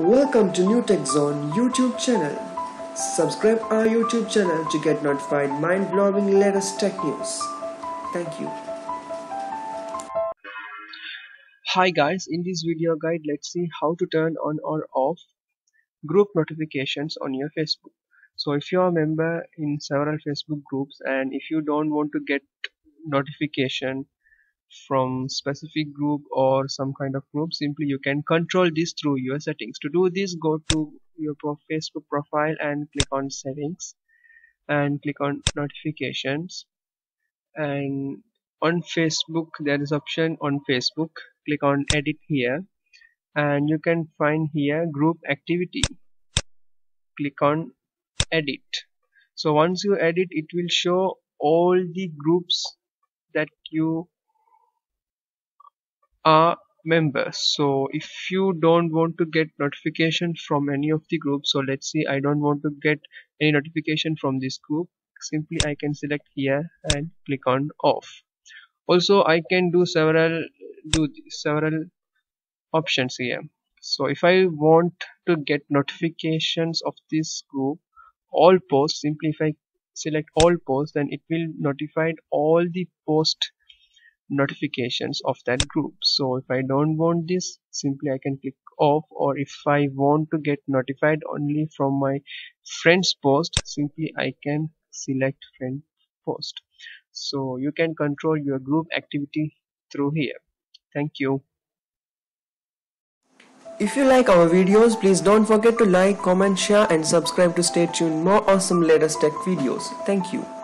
Welcome to New Tech Zone YouTube channel. Subscribe our YouTube channel to get notified mind-blowing latest tech news. Thank you. Hi guys, in this video guide let's see how to turn on or off group notifications on your Facebook. So if you are a member in several Facebook groups and if you don't want to get notification from specific group or some kind of group simply you can control this through your settings. To do this go to your facebook profile and click on settings and click on notifications. And on facebook there is option on facebook. Click on edit here. And you can find here group activity. Click on edit. So once you edit it will show all the groups that you are members so if you don't want to get notification from any of the groups so let's see I don't want to get any notification from this group simply I can select here and click on off. Also I can do several do several options here. So if I want to get notifications of this group all posts simply if I select all posts then it will notify all the post notifications of that group so if I don't want this simply I can click off or if I want to get notified only from my friends post simply I can select friend post so you can control your group activity through here thank you If you like our videos, please don't forget to like, comment, share and subscribe to stay tuned more awesome latest tech videos. Thank you.